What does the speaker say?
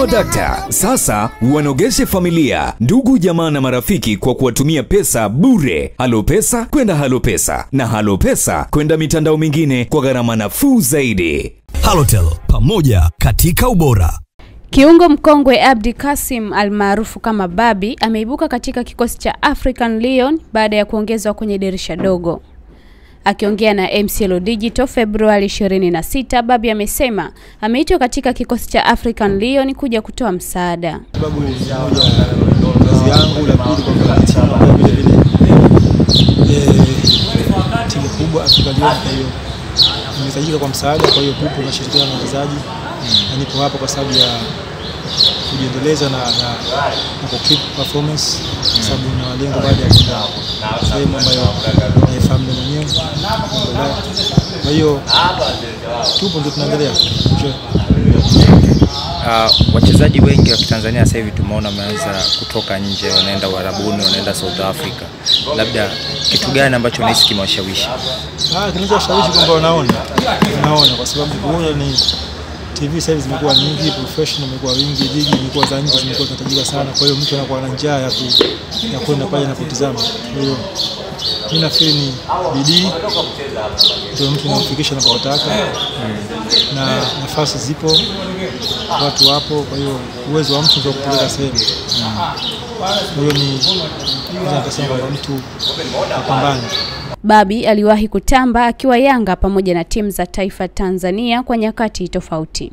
Swadakta sasa wanogeshe familia, ndugu, jamaa na marafiki kwa kuwatumia pesa bure. Halo Pesa kwenda Halo Pesa na Halo Pesa kwenda mitandao mingine kwa gharama nafuu zaidi. Halotel pamoja katika ubora. Kiungo mkongwe Abdi Kasim almaarufu kama Babi ameibuka katika kikosi cha African leon baada ya kuongezwa kwenye dirisha dogo. Akiongea na MCL Digital Februari 26, Babi amesema ameitwa katika kikosi cha African Lion kuja kutoa msaada. timu kubwa Afrika Lion, kwa hiyo nimehitajika kwa msaada, kwa hiyo tupo nashirikiana na wachezaji na nipo hapa kwa sababu ya kujiendeleza na, na, na keep performance kwa sababu na malengo baada ya kwenda sehemu ambayo Kwa hiyo tupo ndio tunaendelea Uh, wachezaji wengi wa Kitanzania sasa hivi tumeona wameanza kutoka nje, wanaenda Uarabuni, wanaenda South Africa. Labda kitu gani ambacho unahisi kimewashawishi? Ah, kinachowashawishi kwamba wanaona wanaona, kwa sababu kuona ni TV sasa hivi zimekuwa nyingi, professional imekuwa wingi, ligi imekuwa za nje zimekuwa zinatajika sana. Kwa hiyo mtu anakuwa na njaa ya kwenda pale na kutizama. Kwa hiyo mimi nafikiri ni bidii ndio mtu inamfikisha anapotaka, na nafasi zipo, watu wapo. Kwa hiyo uwezo wa mtu ndio kupeleka sehemu. Kwa hiyo ni nikasema kwamba mtu apambane. Babi aliwahi kutamba akiwa Yanga pamoja na timu za taifa Tanzania kwa nyakati tofauti.